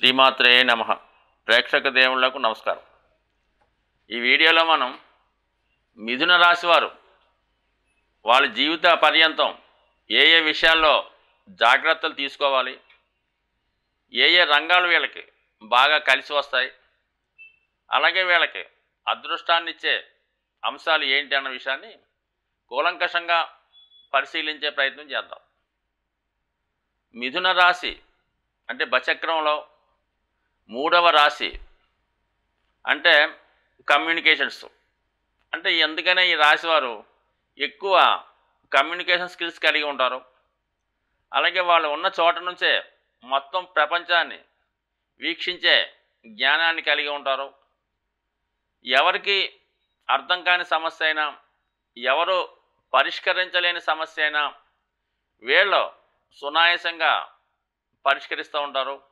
శ్రీమాత్రే నమ. ప్రేక్షక దేవుళ్ళకు నమస్కారం. ఈ వీడియోలో మనం మిథున రాశి వారు వాళ్ళ జీవిత పర్యంతం ఏ ఏ విషయాల్లో జాగ్రత్తలు తీసుకోవాలి ఏ ఏ రంగాలు వీళ్ళకి బాగా కలిసి వస్తాయి అలాగే వీళ్ళకి అదృష్టాన్ని ఇచ్చే అంశాలు ఏంటి అన్న విషయాన్ని కూలంకషంగా పరిశీలించే ప్రయత్నం చేద్దాం. మిథున రాశి అంటే బచక్రంలో మూడవ రాశి అంటే కమ్యూనికేషన్స్ అంటే ఎందుకనే ఈ రాశి వారు ఎక్కువ కమ్యూనికేషన్ స్కిల్స్ కలిగి ఉంటారు. అలాగే వాళ్ళు ఉన్న చోట నుంచే మొత్తం ప్రపంచాన్ని వీక్షించే జ్ఞానాన్ని కలిగి ఉంటారు. ఎవరికి అర్థం కాని సమస్య అయినా ఎవరు పరిష్కరించలేని సమస్య అయినా వీళ్ళు సునాయాసంగా పరిష్కరిస్తూ ఉంటారు.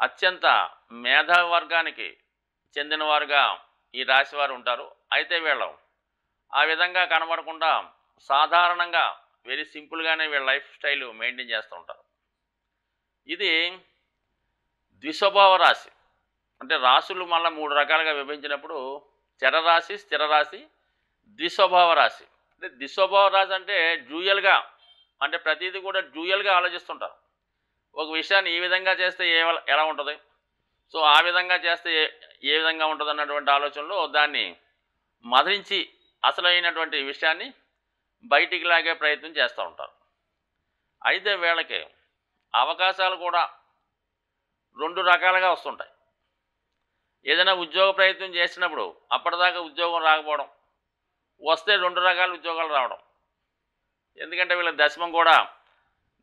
అత్యంత మేధావి వర్గానికి చెందినవారుగా ఈ రాశివారు ఉంటారు. అయితే వీళ్ళు ఆ విధంగా కనబడకుండా సాధారణంగా వెరీ సింపుల్గానే వీళ్ళ లైఫ్ స్టైల్ మెయింటైన్ చేస్తూ ఉంటారు. ఇది ద్విస్వభావ రాశి. అంటే రాశులు మళ్ళీ మూడు రకాలుగా విభజించినప్పుడు చర రాశి స్థిర రాశి ద్విస్వభావ రాశి. అంటే ద్విస్వభావ రాశి అంటే డ్యూయల్గా అంటే ప్రతిదీ కూడా డ్యూయల్గా ఆలోచిస్తుంటారు. ఒక విషయాన్ని ఈ విధంగా చేస్తే ఏ ఎలా ఉంటుంది? సో ఆ విధంగా చేస్తే ఏ ఏ విధంగా ఉంటుంది అన్నటువంటి ఆలోచనలో దాన్ని మదించి అసలైనటువంటి విషయాన్ని బయటికి లాగే ప్రయత్నం చేస్తూ ఉంటారు. అయితే వీళ్ళకి అవకాశాలు కూడా రెండు రకాలుగా వస్తుంటాయి. ఏదైనా ఉద్యోగ ప్రయత్నం చేసినప్పుడు అప్పటిదాకా ఉద్యోగం రాకపోవడం వస్తే రెండు రకాల ఉద్యోగాలు రావడం. ఎందుకంటే వీళ్ళ దశమం కూడా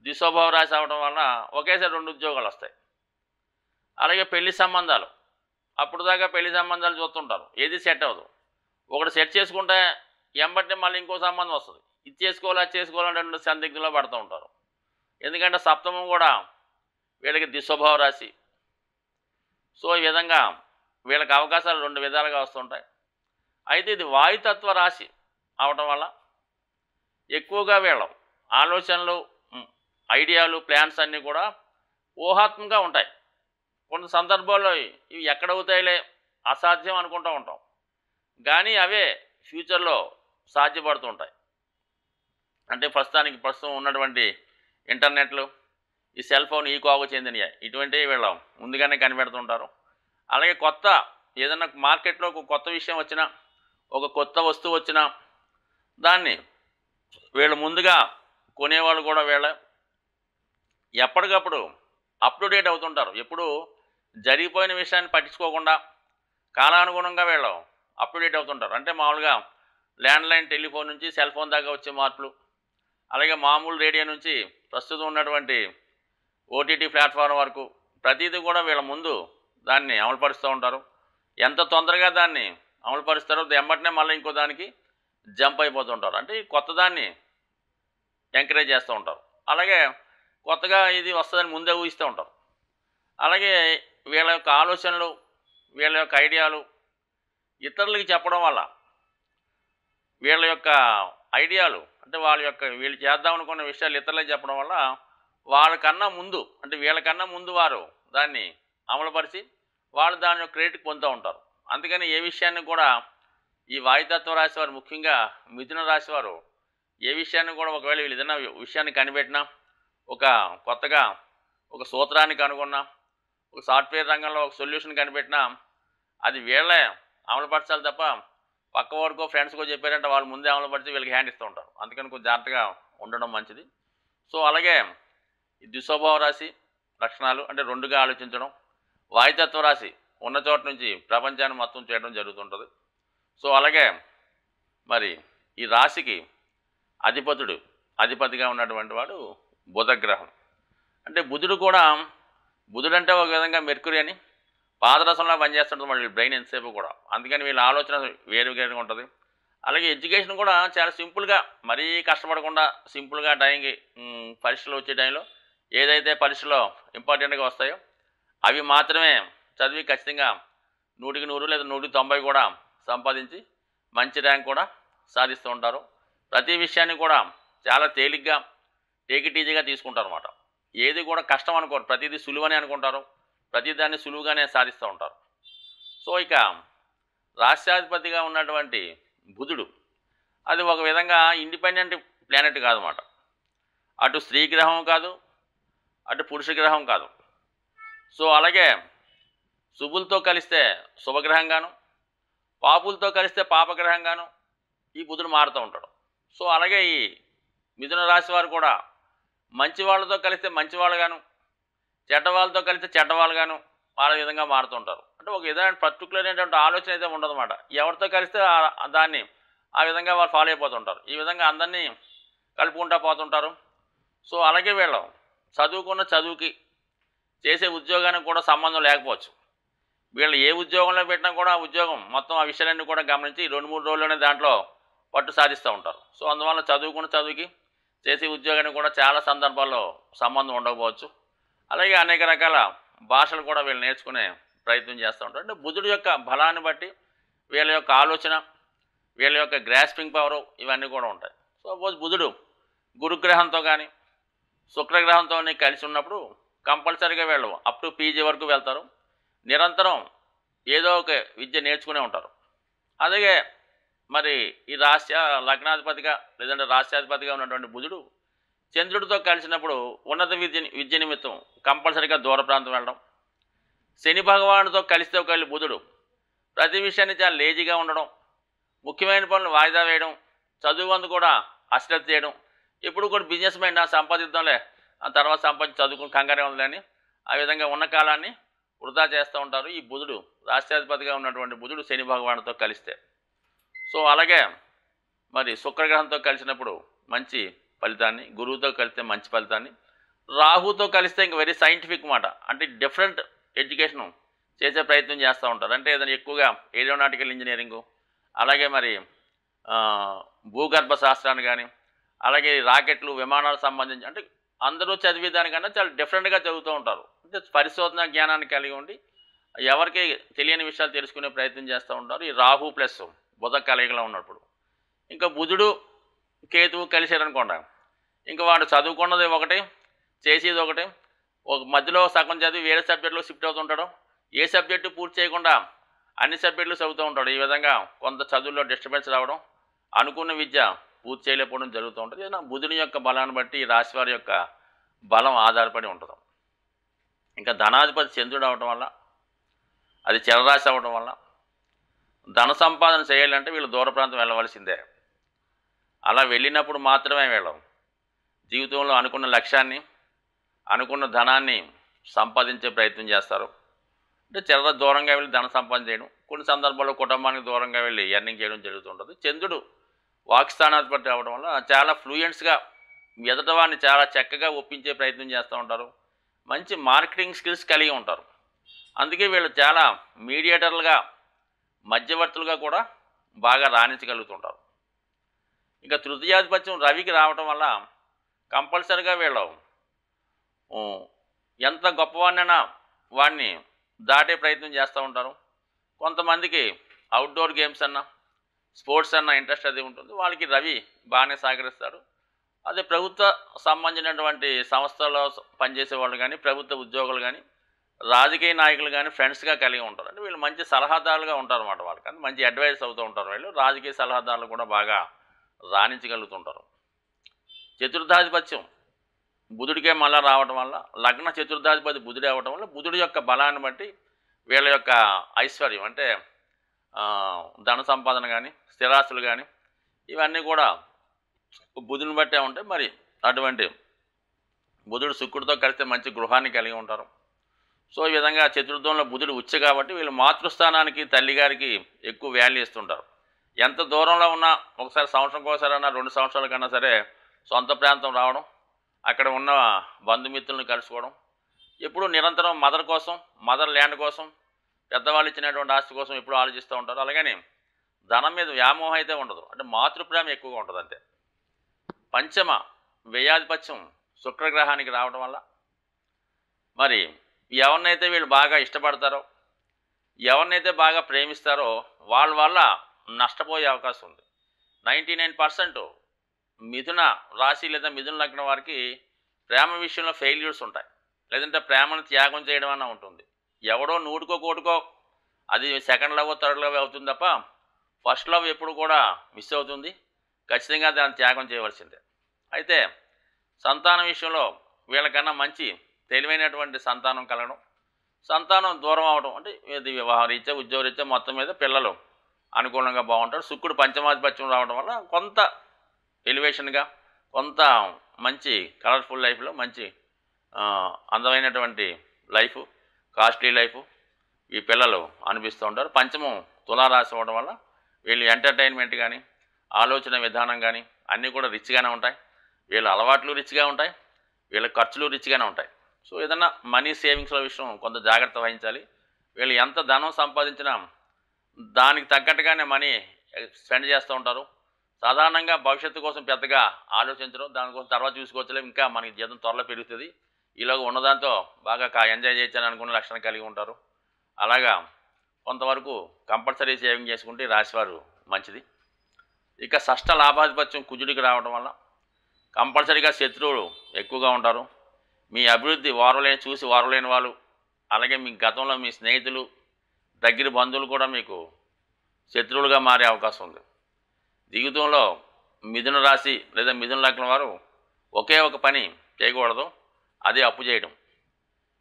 దిశోభావ రాశి అవడం వలన ఒకేసారి రెండు ఉద్యోగాలు వస్తాయి. అలాగే పెళ్ళి సంబంధాలు. అప్పుడు దాకా పెళ్ళి సంబంధాలు చూస్తుంటారు. ఏది సెట్ అవ్వదు. ఒకటి సెట్ చేసుకుంటే ఎంబట్టి మళ్ళీ ఇంకో సంబంధం వస్తుంది. ఇది చేసుకోవాలి అది చేసుకోవాలని రెండు సందిగ్ధంలో పడుతూ ఉంటారు. ఎందుకంటే సప్తమం కూడా వీళ్ళకి దిశోభావ రాశి సో ఈ విధంగా వీళ్ళకి అవకాశాలు రెండు విధాలుగా వస్తుంటాయి. అయితే ఇది వాయుతత్వ రాశి అవటం వల్ల ఎక్కువగా వీళ్ళం ఆలోచనలు ఐడియాలు ప్లాన్స్ అన్నీ కూడా ఊహాత్మకంగా ఉంటాయి. కొన్ని సందర్భాల్లో ఇవి ఎక్కడవుతాయిలే అసాధ్యం అనుకుంటూ ఉంటాం. కానీ అవే ఫ్యూచర్లో సాధ్యపడుతుంటాయి అంటే ప్రస్తుతానికి ప్రస్తుతం ఉన్నటువంటి ఇంటర్నెట్లు ఈ సెల్ ఫోన్ ఈ కోవకు చెందినవి ఇటువంటివి వీళ్ళం. ముందుగానే కనిపెడుతుంటారు. అలాగే కొత్త ఏదైనా మార్కెట్లో ఒక కొత్త విషయం వచ్చినా ఒక కొత్త వస్తువు వచ్చినా దాన్ని వీళ్ళు ముందుగా కొనేవాళ్ళు కూడా వీళ్ళ. ఎప్పటికప్పుడు అప్ టు డేట్ అవుతుంటారు. ఎప్పుడు జరిగిపోయిన విషయాన్ని పట్టించుకోకుండా కాలానుగుణంగా వీళ్ళు అప్ టు డేట్ అవుతుంటారు. అంటే మామూలుగా ల్యాండ్లైన్ టెలిఫోన్ నుంచి సెల్ ఫోన్ దాకా వచ్చే మార్పులు అలాగే మామూలు రేడియో నుంచి ప్రస్తుతం ఉన్నటువంటి ఓటీటీ ప్లాట్ఫామ్ వరకు ప్రతిదీ కూడా వీళ్ళ ముందు దాన్ని అమలుపరుస్తూ ఉంటారు. ఎంత తొందరగా దాన్ని అమలుపరుస్తారో ఎంబటినే మళ్ళీ ఇంకో దానికి జంప్ అయిపోతుంటారు అంటే ఈ కొత్త దాన్ని ఎంకరేజ్ చేస్తూ ఉంటారు. అలాగే కొత్తగా ఇది వస్తుందని ముందే ఊహిస్తూ ఉంటారు అలాగే వీళ్ళ యొక్క ఆలోచనలు వీళ్ళ యొక్క ఐడియాలు ఇతరులకి చెప్పడం వల్ల వీళ్ళ యొక్క ఐడియాలు అంటే వాళ్ళ యొక్క వీళ్ళు చేద్దాం అనుకున్న విషయాలు ఇతరులకు చెప్పడం వల్ల వాళ్ళకన్నా ముందు అంటే వీళ్ళకన్నా ముందు వారు దాన్ని అమలుపరిచి వాళ్ళు దాని యొక్క క్రెడిట్ పొందుతూ ఉంటారు. అందుకని ఏ విషయాన్ని కూడా ఈ వాయుతత్వ రాశి వారు ముఖ్యంగా మిథున రాశి వారు ఏ విషయాన్ని కూడా ఒకవేళ వీళ్ళు ఏదైనా విషయాన్ని కనిపెట్టినా ఒక కొత్తగా ఒక సూత్రాన్ని కనుగొన్నా ఒక సాఫ్ట్వేర్ రంగంలో ఒక సొల్యూషన్ కనిపెట్టినా. అది వీళ్ళే అమలుపరచాలి తప్ప పక్క వాడికో ఫ్రెండ్స్కో చెప్పారంటే వాళ్ళు ముందే అమలుపరిచి వీళ్ళకి హ్యాండ్ ఇస్తూ ఉంటారు. అందుకని కొంచెం జాగ్రత్తగా ఉండడం మంచిది. సో అలాగే ఈ దుస్వభావ రాశి లక్షణాలు అంటే రెండుగా ఆలోచించడం వాయుతత్వ రాశి ఉన్న చోట నుంచి ప్రపంచాన్ని మొత్తం చేయడం జరుగుతుంటుంది. సో అలాగే మరి ఈ రాశికి అధిపతుడు అధిపతిగా ఉన్నటువంటి వాడు బుధగ్రహం. అంటే బుధుడు కూడా బుధుడు అంటే ఒక విధంగా మెర్కురీ అని పాదరసంలో పనిచేస్తుంటుంది వాళ్ళ బ్రెయిన్ ఎంతసేపు కూడా. అందుకని వీళ్ళ ఆలోచన వేరు వేరుగా ఉంటుంది. అలాగే ఎడ్యుకేషన్ కూడా చాలా సింపుల్గా మరీ కష్టపడకుండా సింపుల్గా టైంకి పరీక్షలు వచ్చే టైంలో ఏదైతే పరీక్షలో ఇంపార్టెంట్గా వస్తాయో అవి మాత్రమే చదివి ఖచ్చితంగా నూటికి నూరు లేదా నూటికి తొంభై కూడా సంపాదించి మంచి ర్యాంక్ కూడా సాధిస్తూ ఉంటారు. ప్రతి విషయాన్ని కూడా చాలా తేలిగ్గా టేక్ ఇట్ ఈజీగా తీసుకుంటారు అనమాట ఏది కూడా కష్టం అనుకోరు. ప్రతిదీ సులువని అనుకుంటారు. ప్రతిదాన్ని సులువుగానే సాధిస్తూ ఉంటారు. సో ఇక రాష్ట్రాధిపతిగా ఉన్నటువంటి బుధుడు అది ఒక విధంగా ఇండిపెండెంట్ ప్లానెట్ కాదన్నమాట. అటు స్త్రీ గ్రహం కాదు అటు పురుష గ్రహం కాదు. సో అలాగే శుభులతో కలిస్తే శుభగ్రహంగాను పాపులతో కలిస్తే పాపగ్రహంగాను ఈ బుధుడు మారుతూ ఉంటాడు. సో అలాగే ఈ మిథున రాశి వారు కూడా మంచి వాళ్ళతో కలిస్తే మంచి వాళ్ళుగాను చెడ్డ వాళ్ళతో కలిస్తే చెడ్డవాళ్ళుగాను వాళ్ళ విధంగా మారుతుంటారు. అంటే ఒక విధమైన పర్టికులర్ అయినటువంటి ఆలోచన అయితే ఉండదన్నమాట. ఎవరితో కలిస్తే దాన్ని ఆ విధంగా వాళ్ళు ఫాలో అయిపోతుంటారు. ఈ విధంగా అందరినీ కలుపుకుంటూ పోతుంటారు. సో అలాగే వీళ్ళు చదువుకున్న చదువుకి చేసే ఉద్యోగానికి కూడా సంబంధం లేకపోవచ్చు. వీళ్ళు ఏ ఉద్యోగంలో పెట్టినా కూడా ఆ ఉద్యోగం మొత్తం ఆ విషయాలన్నీ కూడా గమనించి రెండు మూడు రోజుల్లోనే దాంట్లో పట్టు సాధిస్తూ ఉంటారు. సో అందువల్ల చదువుకున్న చదువుకి చేసే ఉద్యోగానికి కూడా చాలా సందర్భాల్లో సంబంధం ఉండకపోవచ్చు. అలాగే అనేక రకాల భాషలు కూడా వీళ్ళు నేర్చుకునే ప్రయత్నం చేస్తూ ఉంటారు. అంటే బుధుడి యొక్క బలాన్ని బట్టి వీళ్ళ యొక్క ఆలోచన వీళ్ళ యొక్క గ్రాస్పింగ్ పవరు ఇవన్నీ కూడా ఉంటాయి. సో సపోజ్ బుధుడు గురుగ్రహంతో కానీ శుక్రగ్రహంతో కలిసి ఉన్నప్పుడు కంపల్సరీగా వీళ్ళు అప్ టు పీజీ వరకు వెళ్తారు. నిరంతరం ఏదో ఒక విద్య నేర్చుకునే ఉంటారు. అలాగే మరి ఈ రాష్ట్ర లగ్నాధిపతిగా లేదంటే రాష్ట్రాధిపతిగా ఉన్నటువంటి బుధుడు చంద్రుడితో కలిసినప్పుడు ఉన్నత విద్య విద్య నిమిత్తం కంపల్సరీగా దూర ప్రాంతం వెళ్ళడం. శని భగవానుడితో కలిస్తే ఒకళ్ళు బుధుడు ప్రతి విషయాన్ని చాలా లేజీగా ఉండడం ముఖ్యమైన పనులు వాయిదా వేయడం చదువు అందు కూడా అశ్రద్ధ చేయడం. ఎప్పుడు కూడా బిజినెస్ మైండ్ ఆ సంపాదిద్దాంలే ఆ తర్వాత సంపాదించి చదువుకుని కంగారే ఉందని ఆ విధంగా ఉన్న కాలాన్ని వృధా చేస్తూ ఉంటారు ఈ బుధుడు రాష్ట్రాధిపతిగా ఉన్నటువంటి బుధుడు శని భగవానుడితో కలిస్తే. సో అలాగే మరి శుక్రగ్రహంతో కలిసినప్పుడు మంచి ఫలితాన్ని గురువుతో కలిస్తే మంచి ఫలితాన్ని రాహుతో కలిస్తే ఇంక వెరీ సైంటిఫిక్ మాట. అంటే డిఫరెంట్ ఎడ్యుకేషన్ చేసే ప్రయత్నం చేస్తూ ఉంటారు. అంటే ఏదైనా ఎక్కువగా ఏరోనాటికల్ ఇంజనీరింగు అలాగే మరి భూగర్భ శాస్త్రాన్ని కానీ అలాగే రాకెట్లు విమానాలకు సంబంధించి అంటే అందరూ చదివే దానికన్నా చాలా డిఫరెంట్గా చదువుతూ ఉంటారు. అంటే పరిశోధన జ్ఞానాన్ని కలిగి ఉండి ఎవరికి తెలియని విషయాలు తెలుసుకునే ప్రయత్నం చేస్తూ ఉంటారు. ఈ రాహు ప్లస్ బుధ కలయికలో ఉన్నప్పుడు. ఇంకా బుధుడు కేతువు కలిశారనుకోండి. ఇంకా వాడు చదువుకున్నది ఒకటి చేసేది ఒకటి ఒక మధ్యలో సగం చదివి వేరే సబ్జెక్టులో షిఫ్ట్ అవుతుంటాడు. ఏ సబ్జెక్టు పూర్తి చేయకుండా అన్ని సబ్జెక్టులు చదువుతూ ఉంటాడు. ఈ విధంగా కొంత చదువుల్లో డిస్టర్బెన్స్ రావడం అనుకున్న విద్య పూర్తి చేయలేకపోవడం జరుగుతూ ఉంటుంది. ఏదైనా బుధుని యొక్క బలాన్ని బట్టి రాశి వారి యొక్క బలం ఆధారపడి ఉంటుంది. ఇంకా ధనాధిపతి చంద్రుడు అవడం వల్ల అది చరరాశి అవ్వడం వల్ల ధన సంపాదన చేయాలంటే వీళ్ళు దూర ప్రాంతం వెళ్ళవలసిందే. అలా వెళ్ళినప్పుడు మాత్రమే వీళ్ళం. జీవితంలో అనుకున్న లక్ష్యాన్ని అనుకున్న ధనాన్ని సంపాదించే ప్రయత్నం చేస్తారు. అంటే చిల్లర దూరంగా వెళ్ళి ధన సంపాదన చేయడం కొన్ని సందర్భాల్లో కుటుంబానికి దూరంగా వెళ్ళి ఎర్నింగ్ చేయడం జరుగుతుంటుంది. చంద్రుడు వాక్స్థానాధిపతి అవ్వడం వల్ల చాలా ఫ్లూయెంట్స్గా ఎదట చాలా చక్కగా ఒప్పించే ప్రయత్నం చేస్తూ ఉంటారు. మంచి మార్కెటింగ్ స్కిల్స్ కలిగి ఉంటారు. అందుకే వీళ్ళు చాలా మీడియేటర్లుగా మధ్యవర్తులుగా కూడా బాగా రాణించగలుగుతుంటారు. ఇంకా తృతీయాధిపత్యం రవికి రావటం వల్ల కంపల్సరిగా వీళ్ళు ఎంత గొప్పవాడినైనా వాడిని దాటే ప్రయత్నం చేస్తూ ఉంటారు. కొంతమందికి అవుట్డోర్ గేమ్స్ అన్నా స్పోర్ట్స్ అన్న ఇంట్రెస్ట్ అది ఉంటుంది. వాళ్ళకి రవి బాగానే సహకరిస్తాడు. అదే ప్రభుత్వ సంబంధించినటువంటి సంస్థల్లో పనిచేసే వాళ్ళు కానీ ప్రభుత్వ ఉద్యోగులు కానీ రాజకీయ నాయకులు కానీ ఫ్రెండ్స్గా కలిగి ఉంటారు అంటే వీళ్ళు మంచి సలహాదారులుగా ఉంటారు అన్నమాట వాళ్ళకి. అంటే మంచి అడ్వైస్ అవుతూ ఉంటారు వీళ్ళు. రాజకీయ సలహాదారులు కూడా బాగా రాణించగలుగుతుంటారు. చతుర్థాధిపత్యం. బుధుడికే మళ్ళా రావడం వల్ల లగ్న చతుర్థాధిపతి బుధుడే అవ్వడం వల్ల బుధుడి యొక్క బలాన్ని బట్టి వీళ్ళ యొక్క ఐశ్వర్యం అంటే ధన సంపాదన కానీ స్థిరాస్తులు కానీ ఇవన్నీ కూడా బుధుని బట్టే ఉంటాయి. మరి అటువంటి బుధుడు శుక్రుడితో కలిస్తే మంచి గృహాన్ని కలిగి ఉంటారు. సో ఈ విధంగా చతుర్థంలో బుధుడు ఉచ్చ కాబట్టి వీళ్ళు మాతృస్థానానికి తల్లిగారికి ఎక్కువ వాల్యూ ఇస్తుంటారు. ఎంత దూరంలో ఉన్నా ఒకసారి సంవత్సరం ఒకసారైనా రెండు సంవత్సరాల కన్నా సరే సొంత ప్రాంతం రావడం అక్కడ ఉన్న బంధుమిత్రులను కలుసుకోవడం ఎప్పుడు నిరంతరం మదర్ కోసం మదర్ ల్యాండ్ కోసం పెద్దవాళ్ళు ఇచ్చినటువంటి ఆస్తి కోసం ఎప్పుడు ఆలోచిస్తూ ఉంటారు. అలాగని ధనం మీద వ్యామోహం అయితే ఉండదు. అంటే మాతృప్రేమ ఎక్కువగా ఉంటుంది అంతే. పంచమ వ్యయాధిపత్యం శుక్రగ్రహానికి రావడం వల్ల. మరి ఎవరినైతే వీళ్ళు బాగా ఇష్టపడతారో ఎవరినైతే బాగా ప్రేమిస్తారో వాళ్ళ వల్ల నష్టపోయే అవకాశం ఉంది. నైంటీ నైన్ పర్సెంట్ మిథున రాశి లేదా మిథున లగ్నం వారికి ప్రేమ విషయంలో ఫెయిల్యూర్స్ ఉంటాయి. లేదంటే ప్రేమను త్యాగం చేయడం అన్న ఉంటుంది. ఎవడో నూటికో కోటుకో అది సెకండ్ లవ్ థర్డ్ లవ్ అవుతుంది తప్ప ఫస్ట్ లవ్ ఎప్పుడు కూడా మిస్ అవుతుంది. ఖచ్చితంగా దాన్ని త్యాగం చేయవలసిందే. అయితే సంతానం విషయంలో వీళ్ళకన్నా మంచి తెలివైనటువంటి సంతానం కలగడం సంతానం దూరం అవడం అంటే ఇది వివాహ రీత్యా ఉద్యోగ రీత్యా మొత్తం మీద పిల్లలు అనుకూలంగా బాగుంటారు. శుక్రుడు పంచమాధిపత్యం రావడం వల్ల కొంత ఎలివేషన్గా కొంత మంచి కలర్ఫుల్ లైఫ్లో మంచి అందమైనటువంటి లైఫ్ కాస్ట్లీ లైఫ్ ఈ పిల్లలు అనిపిస్తూ ఉంటారు. పంచమం తులారాశి అవ్వడం వల్ల వీళ్ళు ఎంటర్టైన్మెంట్ కానీ ఆలోచన విధానం కానీ అన్నీ కూడా రిచ్గానే ఉంటాయి. వీళ్ళ అలవాట్లు రిచ్గా ఉంటాయి. వీళ్ళ ఖర్చులు రిచ్గానే ఉంటాయి. సో ఏదన్నా మనీ సేవింగ్స్ల విషయం కొంత జాగ్రత్త వహించాలి. వీళ్ళు ఎంత ధనం సంపాదించినా దానికి తగ్గట్టుగానే మనీ స్పెండ్ చేస్తూ ఉంటారు. సాధారణంగా భవిష్యత్తు కోసం పెద్దగా ఆలోచించడం దానికోసం తర్వాత చూసుకోవచ్చులే. ఇంకా మనకి జీతం త్వరలో పెరుగుతుంది. ఈలోగా ఉన్నదాంతో బాగా కా ఎంజాయ్ చేయొచ్చని అనుకునే లక్షణం కలిగి ఉంటారు. అలాగా కొంతవరకు కంపల్సరీ సేవింగ్ చేసుకుంటే రాశివారు మంచిది. ఇక షష్ట లాభాధిపత్యం కుజుడికి రావడం వల్ల కంపల్సరీగా శత్రువులు ఎక్కువగా ఉంటారు. మీ అభివృద్ధి వారలేని చూసి వారలేని వాళ్ళు అలాగే మీ గతంలో మీ స్నేహితులు దగ్గర బంధువులు కూడా మీకు శత్రువులుగా మారే అవకాశం ఉంది. జీవితంలో మిథున రాశి లేదా మిథున లగ్నం వారు ఒకే ఒక పని చేయకూడదు అదే అప్పు చేయడం.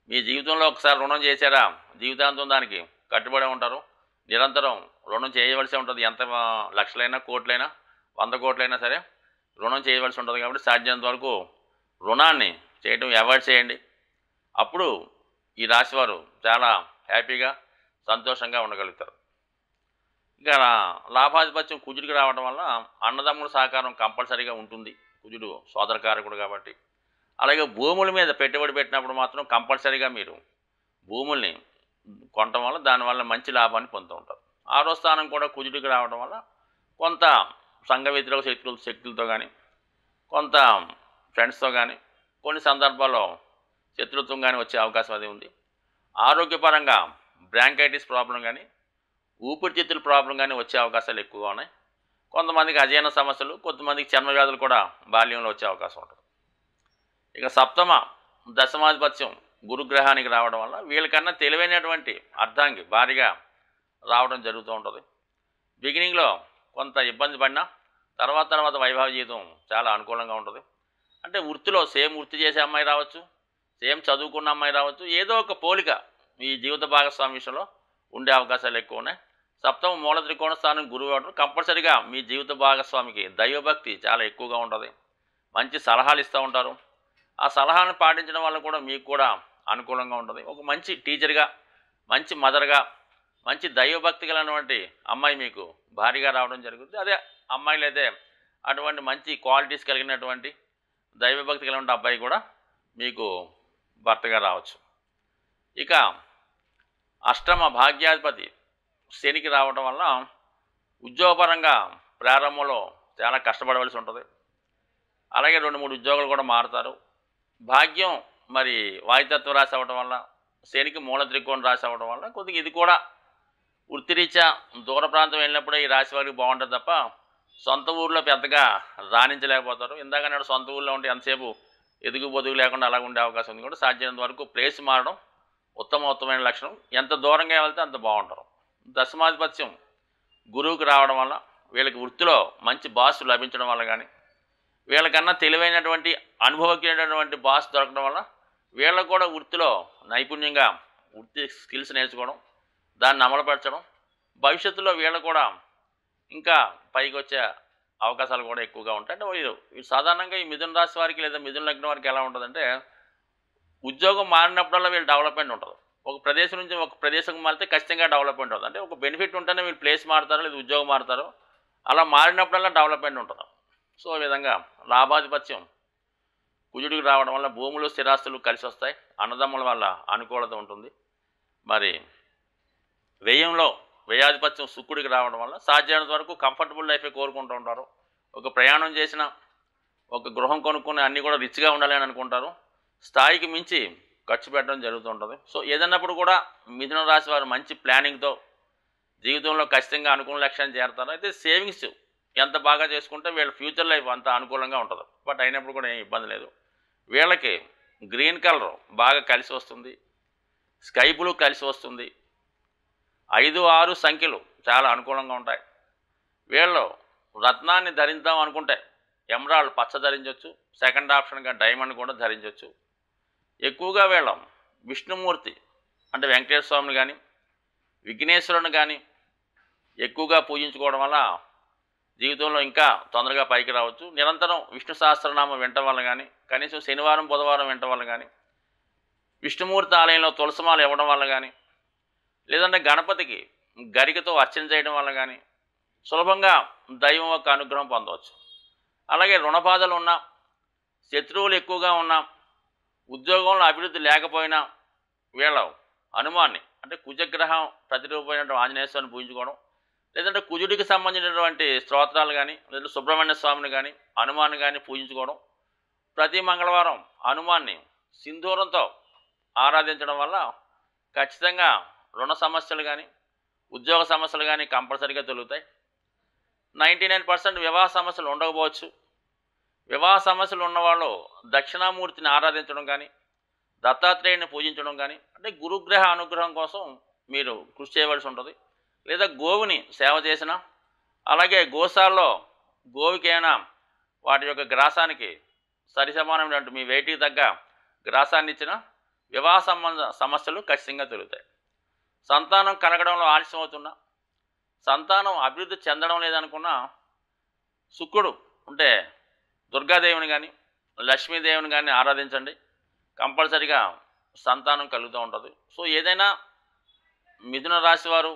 మీ జీవితంలో ఒకసారి రుణం చేశారా? జీవితాంతం దానికి కట్టుబడి ఉంటారు. నిరంతరం రుణం చేయవలసి ఉంటుంది. ఎంత లక్షలైనా కోట్లైనా వంద కోట్లైనా సరే రుణం చేయవలసి ఉంటుంది కాబట్టి సాధ్యమైనంత వరకు రుణాన్ని చేయటం అవాయిడ్ చేయండి. అప్పుడు ఈ రాశివారు చాలా హ్యాపీగా సంతోషంగా ఉండగలుగుతారు. ఇంకా లాభాధిపత్యం కుజుడికి రావడం వల్ల అన్నదమ్ముల సహకారం కంపల్సరీగా ఉంటుంది. కుజుడు సోదరకారకుడు కాబట్టి. అలాగే భూముల మీద పెట్టుబడి పెట్టినప్పుడు మాత్రం కంపల్సరీగా మీరు భూముల్ని కొనటం వల్ల దానివల్ల మంచి లాభాన్ని పొందుతూ ఉంటారు. ఆరో స్థానం కూడా కుజుడికి రావడం వల్ల కొంత సంఘ వ్యతిరేక శక్తులు శక్తులతో కానీ కొంత ఫ్రెండ్స్తో కానీ కొన్ని సందర్భాల్లో శత్రుత్వం కానీ వచ్చే అవకాశం అది ఉంది. ఆరోగ్యపరంగా బ్రాంకైటిస్ ప్రాబ్లం కానీ ఊపిరితిత్తుల ప్రాబ్లం కానీ వచ్చే అవకాశాలు ఎక్కువగా ఉన్నాయి. కొంతమందికి అజీర్ణ సమస్యలు కొంతమందికి చర్మ వ్యాధులు కూడా బాల్యంలో వచ్చే అవకాశం ఉంటుంది. ఇక సప్తమ దశమాధిపత్యం గురుగ్రహానికి రావడం వల్ల వీళ్ళకన్నా తెలివైనటువంటి అర్థాంగి భారీగా రావడం జరుగుతూ ఉంటుంది. బిగినింగ్లో కొంత ఇబ్బంది పడినా తర్వాత తర్వాత వైభవ జీవితం చాలా అనుకూలంగా ఉంటుంది. అంటే వృత్తిలో సేమ్ వృత్తి చేసే అమ్మాయి రావచ్చు సేమ్ చదువుకున్న అమ్మాయి రావచ్చు ఏదో ఒక పోలిక ఈ జీవిత భాగస్వామి విషయంలో ఉండే అవకాశాలు ఎక్కువ ఉన్నాయి. సప్తమ మూల త్రికోణ స్థానం గురువు అవడం కంపల్సరీగా మీ జీవిత భాగస్వామికి దైవభక్తి చాలా ఎక్కువగా ఉంటుంది. మంచి సలహాలు ఇస్తూ ఉంటారు. ఆ సలహాను పాటించడం వల్ల కూడా మీకు కూడా అనుకూలంగా ఉంటుంది. ఒక మంచి టీచర్గా మంచి మదర్గా మంచి దైవభక్తి కలిగినటువంటి అమ్మాయి మీకు భారీగా రావడం జరుగుతుంది. అదే అమ్మాయిలు అయితే అటువంటి మంచి క్వాలిటీస్ కలిగినటువంటి దైవభక్తి కలిగిన అబ్బాయి కూడా మీకు భర్తగా రావచ్చు. ఇక అష్టమ భాగ్యాధిపతి శనికి రావడం వల్ల ఉద్యోగపరంగా ప్రారంభంలో చాలా కష్టపడవలసి ఉంటుంది. అలాగే రెండు మూడు ఉద్యోగాలు కూడా మారుతారు. భాగ్యం మరి వాయుతత్వం రాసి అవ్వడం వల్ల శనికి మూల త్రికోణం రాసి అవ్వడం వల్ల కొద్దిగా ఇది కూడా వృత్తిరీత్యా దూర ప్రాంతం వెళ్ళినప్పుడే ఈ రాశి వారికి బాగుంటుంది తప్ప సొంత ఊర్లో పెద్దగా రాణించలేకపోతారు. ఇందాక నాడు సొంత ఊర్లో ఉంటే ఎంతసేపు ఎదుగు బొదుగు లేకుండా అలాగ ఉండే అవకాశం ఉంది. కూడా సాధ్యమైనంత వరకు ప్లేస్ మారడం ఉత్తమ ఉత్తమైన లక్షణం. ఎంత దూరంగా వెళ్తే అంత బాగుంటారు. దశమాధిపత్యం గురువుకి రావడం వల్ల వీళ్ళకి వృత్తిలో మంచి బాస్ లభించడం వల్ల కానీ వీళ్ళకన్నా తెలివైనటువంటి అనుభవజ్ఞమైనటువంటి బాస్ దొరకడం వల్ల వీళ్ళకు కూడా వృత్తిలో నైపుణ్యంగా వృత్తి స్కిల్స్ నేర్చుకోవడం దాన్ని అమలుపరచడం భవిష్యత్తులో వీళ్ళు కూడా ఇంకా పైకి వచ్చే అవకాశాలు కూడా ఎక్కువగా ఉంటాయి. అంటే సాధారణంగా ఈ మిథున రాశి వారికి లేదా మిథున లగ్నం వారికి ఎలా ఉంటుందంటే ఉద్యోగం మారినప్పుడల్లా వీళ్ళు డెవలప్మెంట్ ఉంటుంది. ఒక ప్రదేశం నుంచి ఒక ప్రదేశం మారితే ఖచ్చితంగా డెవలప్మెంట్ ఉంటుంది. అంటే ఒక బెనిఫిట్ ఉంటేనే వీళ్ళు ప్లేస్ మారుతారు లేదా ఉద్యోగం మారుతారు అలా మారినప్పుడల్లా డెవలప్మెంట్ ఉంటుంది. సో ఈ విధంగా లాభాధిపత్యం కుజుడికి రావడం వల్ల భూములు స్థిరాస్తులు కలిసి వస్తాయి. అన్నదమ్ముల వల్ల అనుకూలత ఉంటుంది. మరి వ్యయంలో వ్యయాధిపత్యం శుక్రుడికి రావడం వల్ల సాధ్యమైనంత వరకు కంఫర్టబుల్ లైఫే కోరుకుంటూ ఉంటారు. ఒక ప్రయాణం చేసిన ఒక గృహం కొనుక్కుని అన్నీ కూడా రిచ్గా ఉండాలి అని అనుకుంటారు. స్థాయికి మించి ఖర్చు పెట్టడం జరుగుతుంటుంది సో ఏదన్నప్పుడు కూడా మిథున రాశి వారు మంచి ప్లానింగ్తో జీవితంలో ఖచ్చితంగా అనుకున్న లక్ష్యాన్ని చేరతారు. అయితే సేవింగ్స్ ఎంత బాగా చేసుకుంటే వీళ్ళ ఫ్యూచర్ లైఫ్ అంత అనుకూలంగా ఉంటుంది. బట్ అయినప్పుడు కూడా ఏం ఇబ్బంది లేదు. వీళ్ళకి గ్రీన్ కలర్ బాగా కలిసి వస్తుంది. స్కై బ్లూ కలిసి వస్తుంది. ఐదు ఆరు సంఖ్యలు చాలా అనుకూలంగా ఉంటాయి. వీళ్ళు రత్నాన్ని ధరిద్దాం అనుకుంటే ఎమరాల్డ్ పచ్చ ధరించవచ్చు సెకండ్ ఆప్షన్గా డైమండ్ కూడా ధరించవచ్చు ఎక్కువగా వీళ్ళం విష్ణుమూర్తి అంటే వెంకటేశ్వర స్వామిని కానీ విఘ్నేశ్వరుని కానీ ఎక్కువగా పూజించుకోవడం వల్ల జీవితంలో ఇంకా తొందరగా పైకి రావచ్చు. నిరంతరం విష్ణు సహస్రనామం వింటం వల్ల కానీ కనీసం శనివారం బుధవారం వింటం వల్ల కానీ విష్ణుమూర్తి ఆలయంలో తులసిమాల ఇవ్వడం వల్ల కానీ లేదంటే గణపతికి గరికతో అర్చన చేయడం వల్ల కానీ సులభంగా దైవం యొక్క అనుగ్రహం పొందవచ్చు. అలాగే రుణబాధలు ఉన్నా శత్రువులు ఎక్కువగా ఉన్నా ఉద్యోగంలో అభివృద్ధి లేకపోయినా వీళ్ళ హనుమాన్ని అంటే కుజగ్రహం ప్రతిరూపమైనటువంటి ఆంజనేయ స్వామిని పూజించుకోవడం లేదంటే కుజుడికి సంబంధించినటువంటి స్తోత్రాలు కానీ లేదంటే సుబ్రహ్మణ్య స్వామిని కానీ హనుమాన్ కానీ పూజించుకోవడం ప్రతి మంగళవారం హనుమాన్ని సింధూరంతో ఆరాధించడం వల్ల ఖచ్చితంగా రుణ సమస్యలు కానీ ఉద్యోగ సమస్యలు కానీ కంపల్సరీగా తొలుగుతాయి. నైంటీ నైన్ పర్సెంట్ వివాహ సమస్యలు ఉండకపోవచ్చు. వివాహ సమస్యలు ఉన్నవాళ్ళు దక్షిణామూర్తిని ఆరాధించడం కానీ దత్తాత్రేయుని పూజించడం కానీ అంటే గురుగ్రహ అనుగ్రహం కోసం మీరు కృషి చేయవలసి ఉంటుంది. లేదా గోవుని సేవ చేసిన అలాగే గోశాల్లో గోవికైనా వాటి యొక్క గ్రాసానికి సరి సమానమైనటువంటి మీ వేటికి తగ్గ గ్రాసాన్ని ఇచ్చిన వివాహ సంబంధ సమస్యలు ఖచ్చితంగా తొలుగుతాయి. సంతానం కలగడంలో ఆలస్యం అవుతున్నా సంతానం అభివృద్ధి చెందడం లేదనుకున్నా శుక్రుడు అంటే దుర్గాదేవిని కానీ లక్ష్మీదేవిని కానీ ఆరాధించండి. కంపల్సరిగా సంతానం కలుగుతూ ఉంటుంది. సో ఏదైనా మిథున రాశి వారు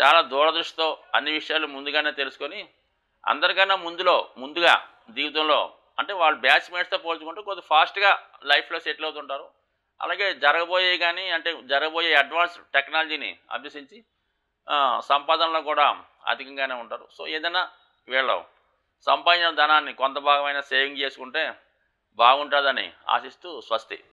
చాలా దూరదృష్టితో అన్ని విషయాలు ముందుగానే తెలుసుకొని అందరికన్నా ముందులో ముందుగా జీవితంలో అంటే వాళ్ళ బ్యాచ్మేట్స్తో పోల్చుకుంటే కొద్దిగా ఫాస్ట్గా లైఫ్లో సెటిల్ అవుతుంటారు. అలాగే జరగబోయే కానీ అంటే జరగబోయే అడ్వాన్స్ టెక్నాలజీని అభ్యసించి సంపాదనలో కూడా అధికంగానే ఉంటారు. సో ఏదైనా వీళ్ళు సంపాదించిన ధనాన్ని కొంత భాగమైన సేవింగ్ చేసుకుంటే బాగుంటుందని ఆశిస్తూ స్వస్తి.